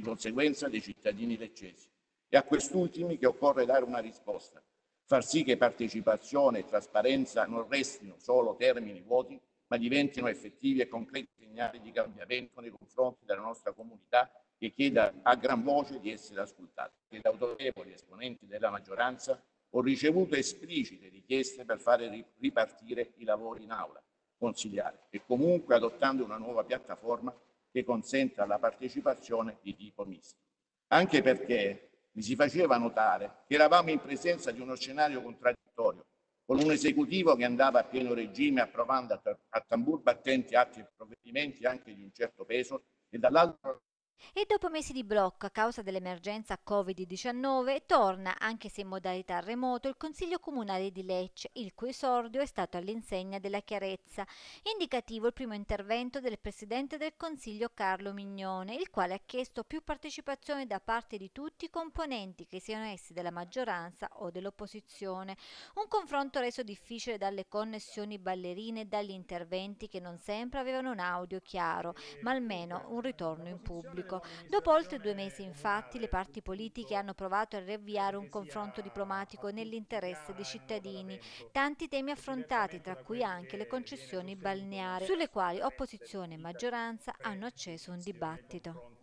di conseguenza dei cittadini leccesi. È a quest'ultimi che occorre dare una risposta, far sì che partecipazione e trasparenza non restino solo termini vuoti, ma diventino effettivi e concreti segnali di cambiamento nei confronti della nostra comunità che chieda a gran voce di essere ascoltata. Da autorevoli esponenti della maggioranza ho ricevuto esplicite richieste per fare ripartire i lavori in aula consigliare e comunque adottando una nuova piattaforma che consenta la partecipazione di tipo misto. Anche perché mi si faceva notare che eravamo in presenza di uno scenario contraddittorio, con un esecutivo che andava a pieno regime approvando a tambur battenti atti e provvedimenti anche di un certo peso e dall'altro e dopo mesi di blocco a causa dell'emergenza Covid-19 torna, anche se in modalità remoto, il Consiglio Comunale di Lecce, il cui esordio è stato all'insegna della chiarezza. Indicativo il primo intervento del Presidente del Consiglio Carlo Mignone, il quale ha chiesto più partecipazione da parte di tutti i componenti, che siano essi della maggioranza o dell'opposizione. Un confronto reso difficile dalle connessioni ballerine e dagli interventi che non sempre avevano un audio chiaro, ma almeno un ritorno in pubblico politico. Dopo oltre due mesi, infatti, le parti politiche hanno provato a riavviare un confronto diplomatico nell'interesse dei cittadini. Tanti temi affrontati, tra cui anche le concessioni balneari, sulle quali opposizione e maggioranza hanno acceso un dibattito.